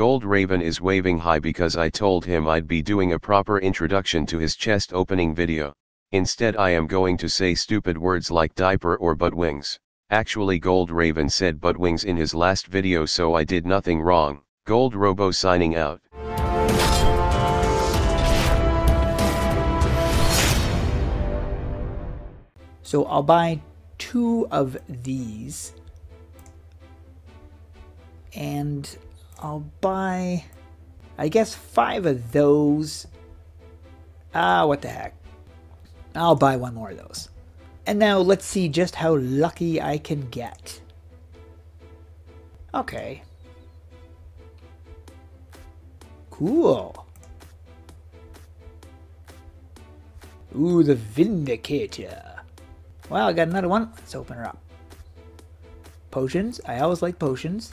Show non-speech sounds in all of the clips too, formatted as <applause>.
Gold Raven is waving high because I told him I'd be doing a proper introduction to his chest opening video. Instead I am going to say stupid words like diaper or butt wings. Actually Gold Raven said butt wings in his last video so I did nothing wrong. Gold Robo signing out. So I'll buy two of these. And I'll buy, I guess, five of those. Ah, what the heck. I'll buy one more of those. And now let's see just how lucky I can get. Okay. Cool. Ooh, the Vindicator. Well, I got another one. Let's open her up. Potions. I always like potions.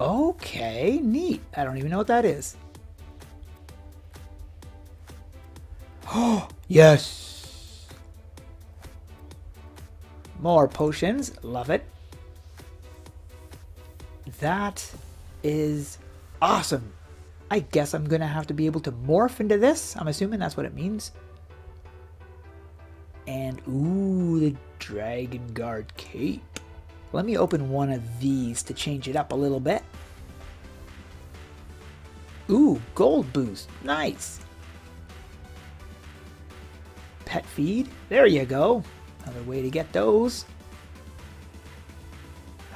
Okay, neat. I don't even know what that is. Oh, <gasps> yes. More potions. Love it. That is awesome. I guess I'm going to have to be able to morph into this. I'm assuming that's what it means. And, ooh, the Dragon Guard Cape. Let me open one of these to change it up a little bit. Ooh, gold boost. Nice. Pet feed. There you go. Another way to get those.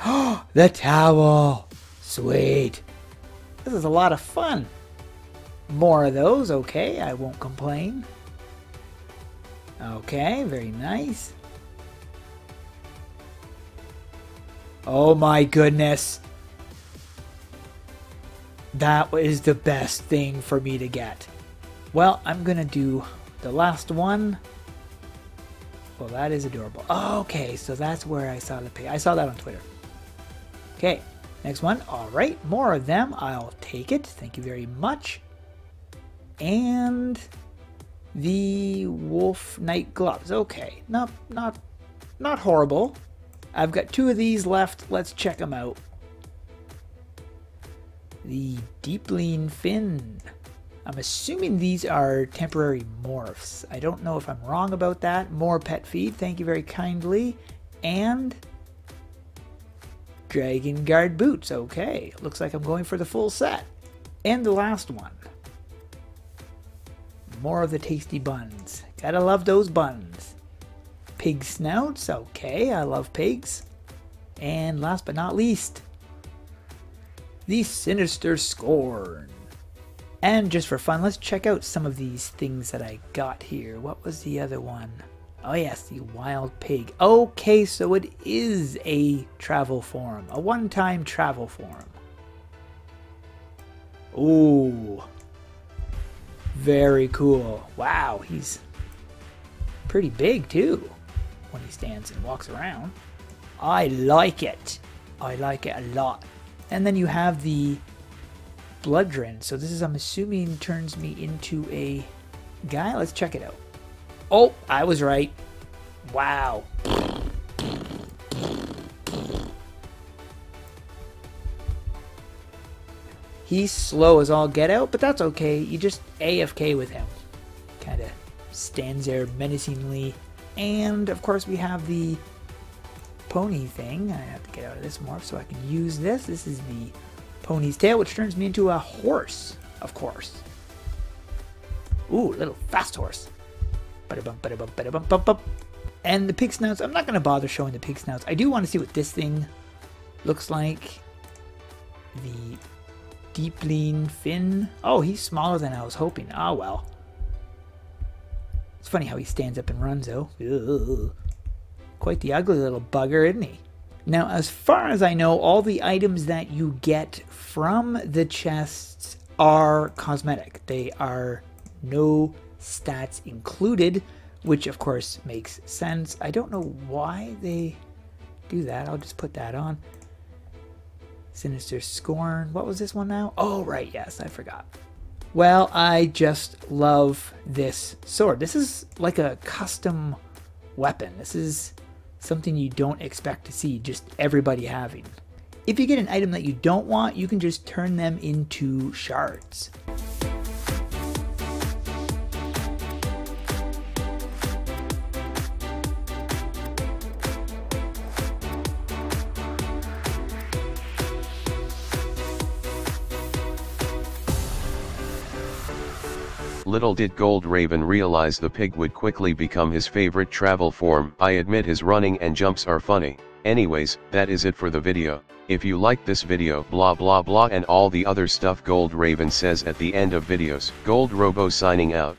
<gasps> The towel. Sweet. This is a lot of fun. More of those. Okay, I won't complain. Okay, very nice. Oh my goodness. That is the best thing for me to get. Well, I'm going to do the last one. Well, that is adorable. okay, so that's where I saw the pay. I saw that on Twitter. Okay, next one. All right, more of them. I'll take it. Thank you very much. And the Wolf Knight gloves. Okay, not not not horrible. I've got two of these left. Let's check them out. The Deepling Fin. I'm assuming these are temporary morphs. I don't know if I'm wrong about that. More pet feed, thank you very kindly. And Dragon Guard boots. Okay, looks like I'm going for the full set. And the last one. More of the tasty buns. Gotta love those buns. Pig snouts. Okay, I love pigs. And last but not least, the Sinister Scorn. And just for fun, let's check out some of these things that I got here. What was the other one? Oh yes, the Wild Pig. Okay, so it is a travel form. A one-time travel form. Ooh. Very cool. Wow, he's pretty big too when he stands and walks around. I like it. I like it a lot. And then you have the blood drain. So this is, I'm assuming, turns me into a guy. Let's check it out. Oh, I was right. Wow. He's slow as all get out, but that's okay. You just AFK with him. Kind of stands there menacingly. And, of course, we have the pony thing. I have to get out of this morph so I can use this. This is the pony's tail, which turns me into a horse, of course. Ooh, little fast horse. And the pig snouts, I'm not going to bother showing the pig snouts. I do want to see what this thing looks like. The Deepling Fin. Oh, he's smaller than I was hoping. Oh, well. It's funny how he stands up and runs, though. Ugh. Quite the ugly little bugger, isn't he? Now, as far as I know, all the items that you get from the chests are cosmetic. They are no stats included, which of course makes sense. I don't know why they do that. I'll just put that on. Sinister Scorn. What was this one now? Oh, right. Yes, I forgot. Well, I just love this sword. This is like a custom weapon. This is something you don't expect to see just everybody having. if you get an item that you don't want, you can just turn them into shards. Little did Gold Raven realize the pig would quickly become his favorite travel form. I admit his running and jumps are funny. Anyways, that is it for the video. If you like this video blah blah blah and all the other stuff Gold Raven says at the end of videos. Gold Robo signing out.